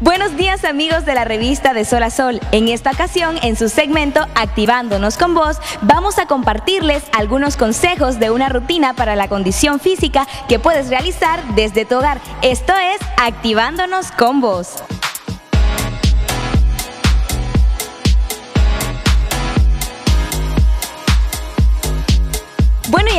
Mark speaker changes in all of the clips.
Speaker 1: Buenos días amigos de la revista de Sol a Sol. En esta ocasión, en su segmento Activándonos con Vos, vamos a compartirles algunos consejos de una rutina para la condición física que puedes realizar desde tu hogar. Esto es Activándonos con Vos.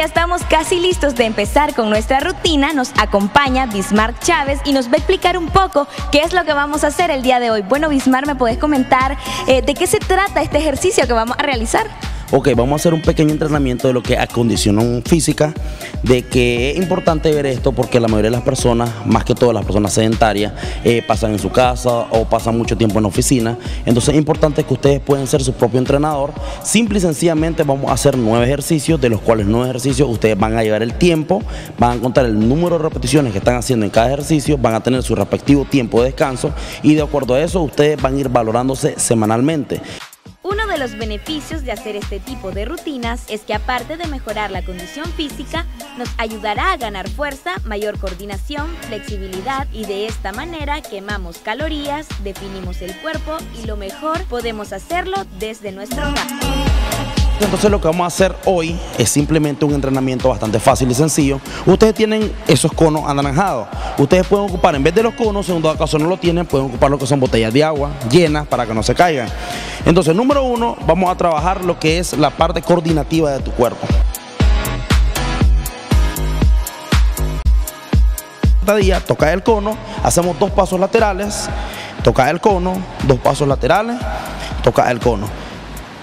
Speaker 1: Estamos casi listos de empezar con nuestra rutina. Nos acompaña Bismarck Chávez y nos va a explicar un poco qué es lo que vamos a hacer el día de hoy. Bueno, Bismarck, ¿me puedes comentar eh, de qué se trata este ejercicio que vamos a realizar?
Speaker 2: Ok, vamos a hacer un pequeño entrenamiento de lo que es acondición física, de que es importante ver esto porque la mayoría de las personas, más que todas las personas sedentarias, eh, pasan en su casa o pasan mucho tiempo en la oficina. Entonces es importante que ustedes pueden ser su propio entrenador. Simple y sencillamente vamos a hacer nueve ejercicios, de los cuales nueve ejercicios ustedes van a llevar el tiempo, van a contar el número de repeticiones que están haciendo en cada ejercicio, van a tener su respectivo tiempo de descanso y de acuerdo a eso ustedes van a ir valorándose semanalmente.
Speaker 1: Uno de los beneficios de hacer este tipo de rutinas es que aparte de mejorar la condición física, nos ayudará a ganar fuerza, mayor coordinación, flexibilidad y de esta manera quemamos calorías, definimos el cuerpo y lo mejor podemos hacerlo desde nuestro hogar.
Speaker 2: Entonces lo que vamos a hacer hoy es simplemente un entrenamiento bastante fácil y sencillo. Ustedes tienen esos conos anaranjados. Ustedes pueden ocupar, en vez de los conos, en dado caso no lo tienen, pueden ocupar lo que son botellas de agua llenas para que no se caigan. Entonces, número uno, vamos a trabajar lo que es la parte coordinativa de tu cuerpo. Día, toca el cono, hacemos dos pasos laterales, toca el cono, dos pasos laterales, toca el cono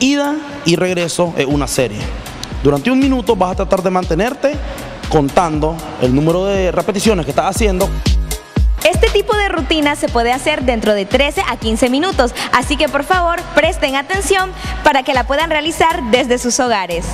Speaker 2: ida y regreso es una serie. Durante un minuto vas a tratar de mantenerte contando el número de repeticiones que estás haciendo.
Speaker 1: Este tipo de rutina se puede hacer dentro de 13 a 15 minutos, así que por favor presten atención para que la puedan realizar desde sus hogares.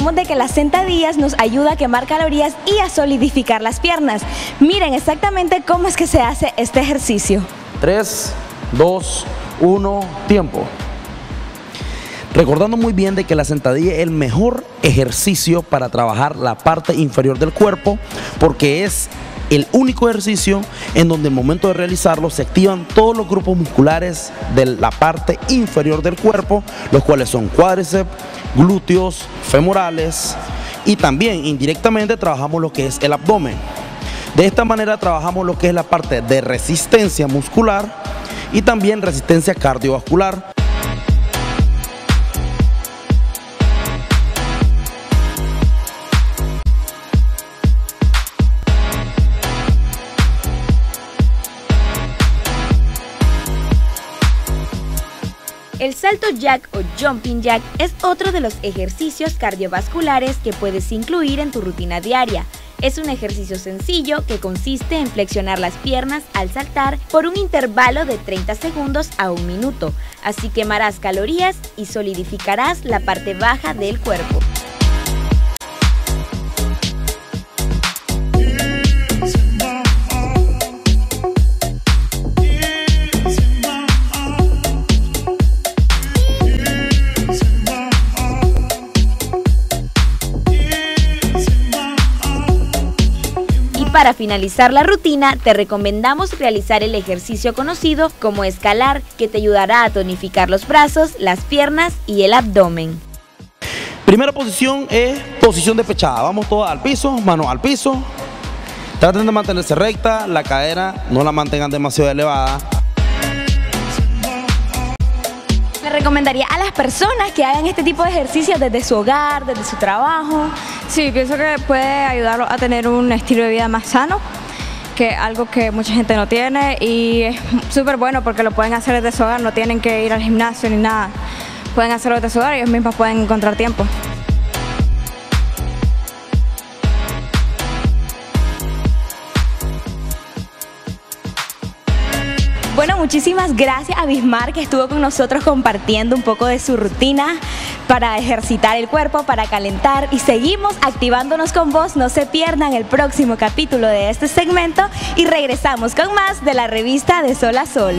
Speaker 1: De que las sentadillas nos ayuda a quemar calorías y a solidificar las piernas. Miren exactamente cómo es que se hace este ejercicio.
Speaker 2: 3, 2, 1, tiempo. Recordando muy bien de que la sentadilla es el mejor ejercicio para trabajar la parte inferior del cuerpo porque es el único ejercicio en donde el momento de realizarlo se activan todos los grupos musculares de la parte inferior del cuerpo, los cuales son cuádriceps, glúteos, femorales y también indirectamente trabajamos lo que es el abdomen. De esta manera trabajamos lo que es la parte de resistencia muscular y también resistencia cardiovascular.
Speaker 1: El salto jack o jumping jack es otro de los ejercicios cardiovasculares que puedes incluir en tu rutina diaria. Es un ejercicio sencillo que consiste en flexionar las piernas al saltar por un intervalo de 30 segundos a un minuto. Así quemarás calorías y solidificarás la parte baja del cuerpo. Para finalizar la rutina, te recomendamos realizar el ejercicio conocido como escalar, que te ayudará a tonificar los brazos, las piernas y el abdomen.
Speaker 2: Primera posición es posición de pechada. Vamos todas al piso, manos al piso. Traten de mantenerse recta, la cadera no la mantengan demasiado elevada.
Speaker 1: Recomendaría a las personas que hagan este tipo de ejercicios desde su hogar, desde su trabajo.
Speaker 3: Sí, pienso que puede ayudarlos a tener un estilo de vida más sano, que algo que mucha gente no tiene y es súper bueno porque lo pueden hacer desde su hogar, no tienen que ir al gimnasio ni nada. Pueden hacerlo desde su hogar y ellos mismos pueden encontrar tiempo.
Speaker 1: Bueno, muchísimas gracias a Bismar que estuvo con nosotros compartiendo un poco de su rutina para ejercitar el cuerpo, para calentar y seguimos activándonos con vos. No se pierdan el próximo capítulo de este segmento y regresamos con más de la revista de Sol a Sol.